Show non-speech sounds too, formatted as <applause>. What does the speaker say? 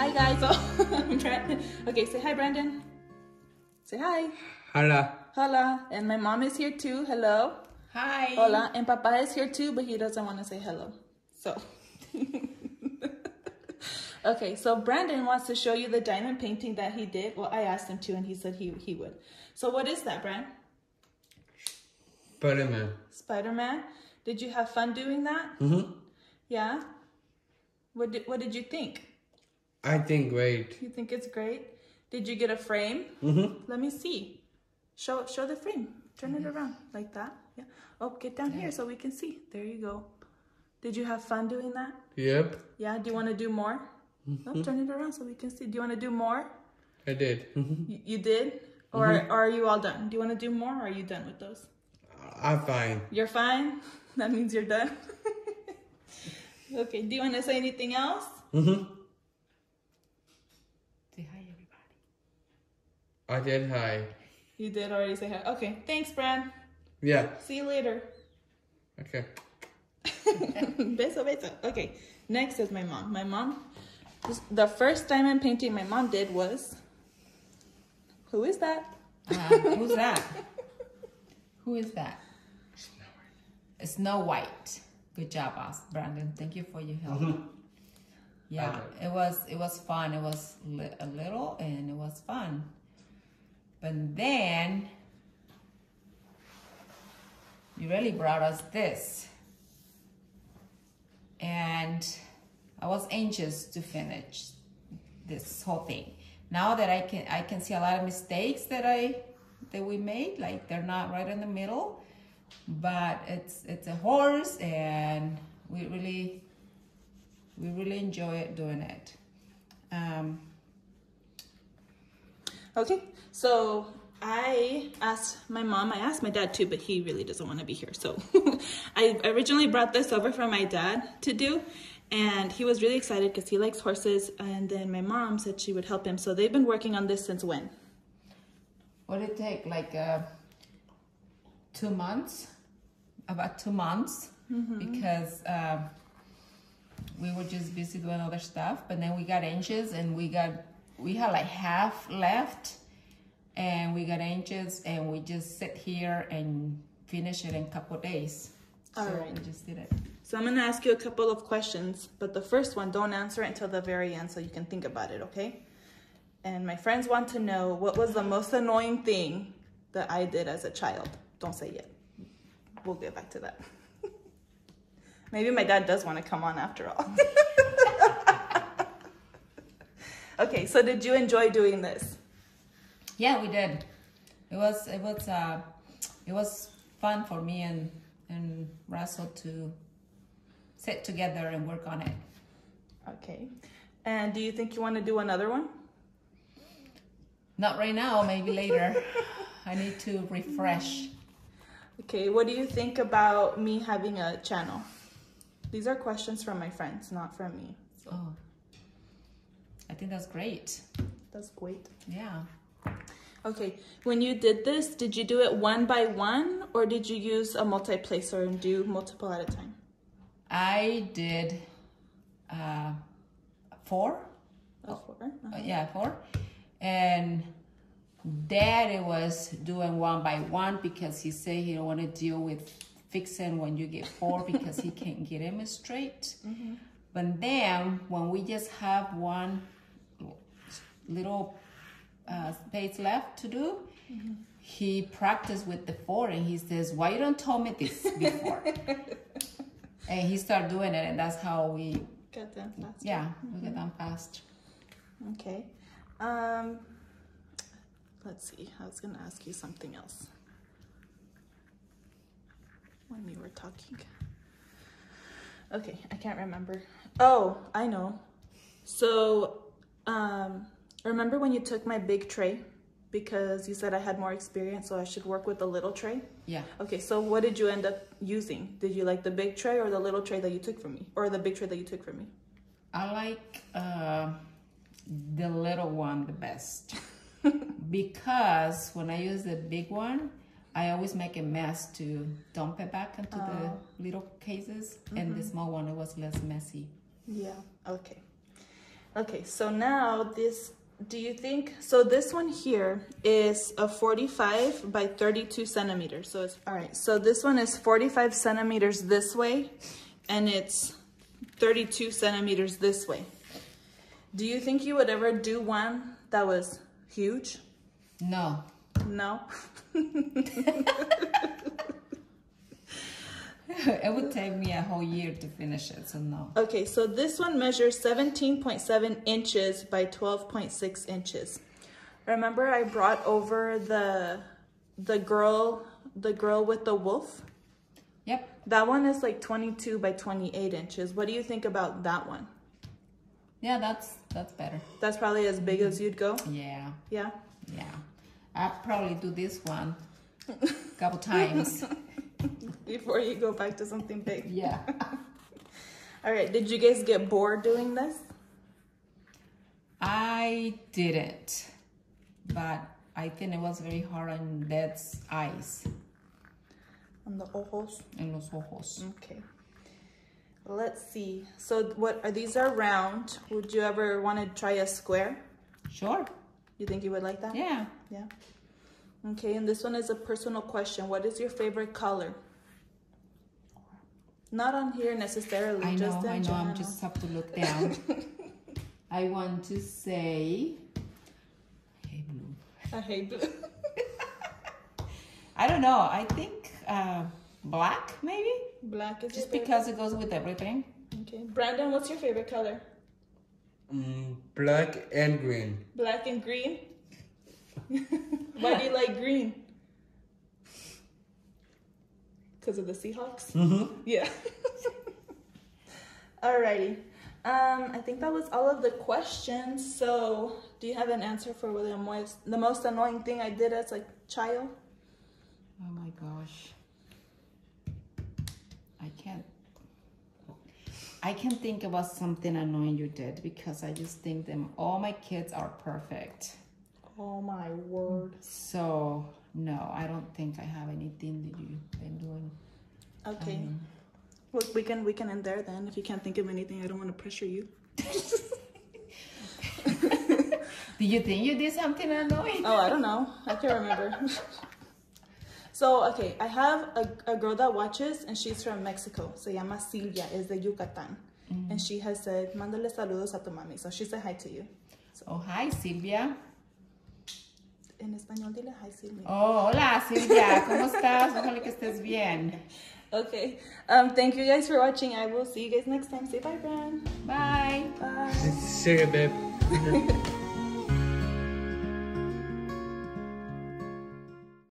Hi guys. <laughs> Oh, Brandon. Okay, say hi, Brandon. Say hi. Hola. Hola. And my mom is here too. Hello. Hi. Hola. And Papa is here too, but he doesn't want to say hello. So. <laughs> okay, so Brandon wants to show you the diamond painting that he did. Well, I asked him to, and he said he he would. So what is that, Brand? Spider-Man. Spider-Man. Did you have fun doing that? Mm-hmm. Yeah. What did What did you think? I think great. You think it's great? Did you get a frame? Mm-hmm. Let me see. Show show the frame. Turn it around like that. Yeah. Oh, get down here so we can see. There you go. Did you have fun doing that? Yep. Yeah. Do you want to do more? Oh, turn it around so we can see. Do you want to do more? I did. Mhm. You, you did, or, or are you all done? Do you want to do more, or are you done with those? I'm fine. You're fine. <laughs> That means you're done. <laughs> okay. Do you want to say anything else? Mm-hmm. Say hi, everybody. I did hi. You did already say hi. Okay. Thanks, Bran. Yeah. See you later. Okay. <laughs> beso, beso. Okay, next is my mom. My mom, this- the first diamond painting my mom did was. Who is that? Uh, who's that? <laughs> Who is that? Snow Snow White. Good job, us, Brandon. Thank you for your help. Yeah, Okay. it was it was fun. It was li- a little and it was fun. But then you really brought us this. And I was anxious to finish this whole thing. Now that I can I can see a lot of mistakes that I that we made, like they're not right in the middle. But it's it's a horse and we really we really enjoy doing it. Um, Okay, so I asked my mom, I asked my dad too, but he really doesn't want to be here. So <laughs> I originally brought this over for my dad to do, and he was really excited because he likes horses. And then my mom said she would help him. So they've been working on this since when? what did it take? Like uh, two months? About two months because uh, we were just busy doing other stuff. But then we got inches and we got we had like half left, and we got inches and we just sit here and finish it in a couple days. So Alright. we just did it. So I'm gonna ask you a couple of questions, but the first one, don't answer it until the very end so you can think about it, okay? And my friends want to know what was the most annoying thing that I did as a child. Don't say yet. We'll get back to that. <laughs> Maybe my dad does want to come on after all. <laughs> okay, so did you enjoy doing this? Yeah, we did. It was it was uh, it was fun for me and and Russell to sit together and work on it. Okay. And do you think you want to do another one? Not right now, maybe later. I need to refresh. Okay, what do you think about me having a channel? These are questions from my friends, not from me. Oh, I think that's great. that's great. Yeah. Okay, when you did this, did you do it one by one or did you use a multiplacer and do multiple at a time? I did uh, four. Oh, four? Uh, yeah, four. And Daddy was doing one by one because he said he don't want to deal with fixing when you get four <laughs> because he can't get him straight. But then when we just have one little uh, space left to do, he practiced with the four and he says, "Why you don't tell me this before?" <laughs> and he started doing it, and that's how we, Get them fast. yeah, we get them fast. Okay. Um, let's see. I was gonna ask you something else when we were talking. Okay, I can't remember. Oh, I know. So, um, remember when you took my big tray because you said I had more experience, so I should work with the little tray? Yeah. Okay, so what did you end up using? Did you like the big tray or the little tray that you took from me, or the big tray that you took from me? I like uh, the little one the best <laughs> because when I use the big one, I always make a mess to dump it back into the little cases, and the small one it was less messy. Yeah. Okay. Okay, so now this, do you think, so this one here is a 45 by 32 centimeters. So it's, all right, so this one is 45 centimeters this way and it's 32 centimeters this way. Do you think you would ever do one that was huge? No. No? <laughs> <laughs> it would take me a whole year to finish it, so no. Okay, so this one measures 17.7 inches by 12.6 inches. Remember I brought over the the girl the girl with the wolf? Yep. That one is like 22 by 28 inches. What do you think about that one? Yeah, that's that's better. That's probably as big as you'd go? Yeah, Yeah? yeah. I'll probably do this one a <laughs> couple times. <laughs> <laughs> Before you go back to something big. Yeah. <laughs> All right, did you guys get bored doing this? I didn't, but I think it was very hard on Dad's eyes On the ojos? and los ojos. Okay. Let's see. So what are these are round. Would you ever want to try a square? Sure. You think you would like that? Yeah. Yeah. Okay, and this one is a personal question. What is your favorite color? Not on here necessarily, I know, just in I know. general. I'm just have to look <laughs> down. I want to say, I hate blue. I hate blue. <laughs> I don't know. I think uh, black maybe, Black is just your favorite? because it goes with everything. Okay. Brandon, what's your favorite color? Mm, black and green. Black and green? <laughs> Why do you <laughs> like green? Because of the Seahawks? Mm-hmm. Yeah. <laughs> Alrighty. Um, I think that was all of the questions. So, do you have an answer for the most the most annoying thing I did as a child? Oh my gosh. I can't. I can think about something annoying you did because I just think them all my kids are perfect. Oh my mm. word. So no, I don't think I have anything that you've been doing. Okay. Um, well, we can we can end there then. If you can't think of anything, I don't want to pressure you. <laughs> Do you think you did something annoying? Oh, I don't know. I can't remember. <laughs> so, okay, I have a, a girl that watches and she's from Mexico. Se llama Silvia, is de Yucatan. And mm. she has said, mándale saludos a tu mami. So she said hi to you. Oh, hi Silvia. En español, dile hi, Silvia. Oh, hola Silvia, ¿cómo estás? Ojalá que estés bien. Okay. Um, thank you guys for watching. I will see you guys next time. Say bye, Bran. Bye. Bye. See you, babe. <laughs>